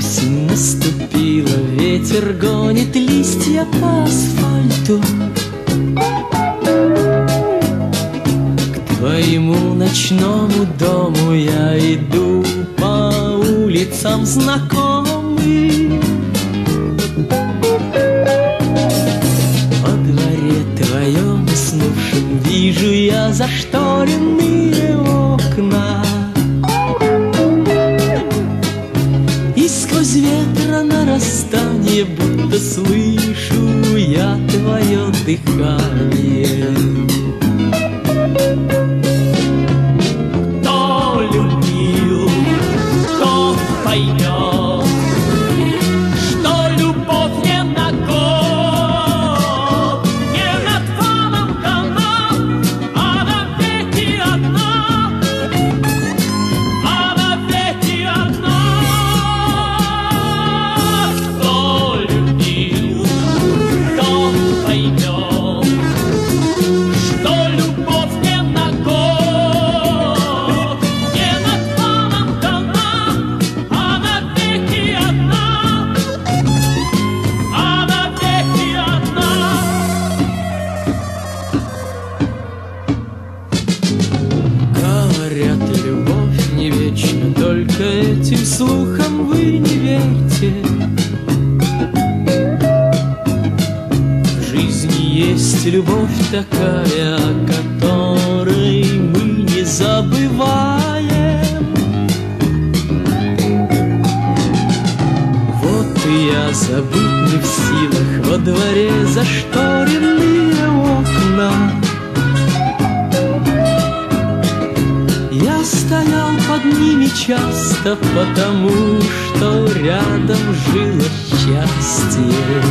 Осень наступила, ветер гонит листья по асфальту. К твоему ночному дому я иду по улицам знакомым. Во дворе твоем уснувшем вижу я зашторенный Будто слышу я твое дыхание что любовь не на год, не над валом дана, а навеки одна, а навеки одна. Говорят, любовь не вечна, только этим слухам вы не верьте. Есть любовь такая, которой мы не забываем. Вот и я забыть не в силах, во дворе зашторенные окна. Я стоял под ними часто, потому что рядом жило счастье.